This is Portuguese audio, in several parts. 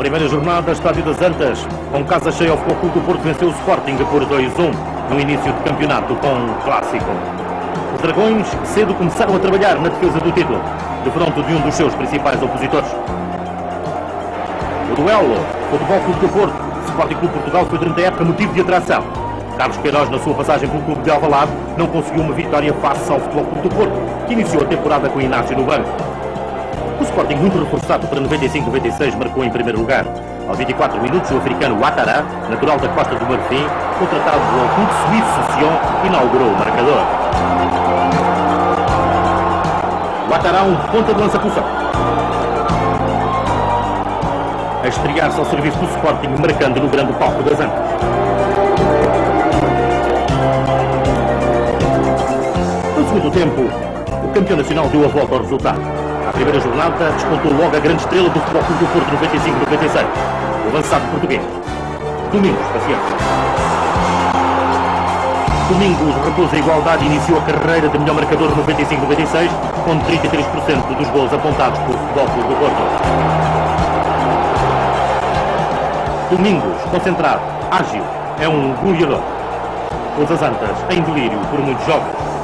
Primeira jornada, Estádio das Antas, com casa cheia, o Futebol do Porto venceu o Sporting por 2-1 no início do campeonato com um clássico. Os Dragões cedo começaram a trabalhar na defesa do título, de fronte de um dos seus principais opositores. O duelo, Futebol Clube do Porto, Sporting Clube Portugal foi durante a época motivo de atração. Carlos Queiroz, na sua passagem pelo clube de Alvalade, não conseguiu uma vitória face ao Futebol Clube do Porto, que iniciou a temporada com Inácio no banco. O Sporting, muito reforçado para 95-96, marcou em primeiro lugar. Aos 24 minutos, o africano Ouattara, natural da Costa do Marfim, contratado ao clube suíço Sion, inaugurou o marcador. Ouattara, um ponta de lança-pulsão. A estrear-se ao serviço do Sporting, marcando no grande palco das Antas. No segundo tempo, o campeão nacional deu a volta ao resultado. A primeira jornada descontou logo a grande estrela do Futebol do Porto 95-96, o avançado português. Domingos, paciência. Domingos repousa a igualdade e iniciou a carreira de melhor marcador 95-96, com 33% dos gols apontados pelo Futebol do Porto. Domingos, concentrado, ágil, é um goleador. Os Azantas em delírio por muitos jogos.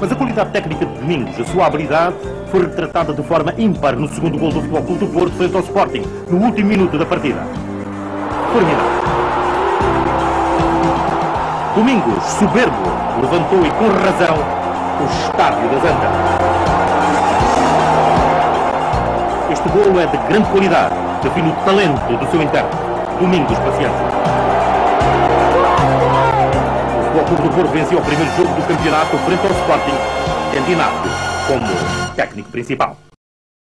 Mas a qualidade técnica de Domingos, a sua habilidade, foi retratada de forma ímpar no segundo gol do Futebol Clube do Porto frente ao Sporting, no último minuto da partida. Formidável. Domingos, soberbo, levantou e com razão o estádio das Antas. Este gol é de grande qualidade, define o talento do seu interno. Domingos, paciência. O Clube do Porto venceu o primeiro jogo do campeonato frente ao Sporting, candidato como técnico principal.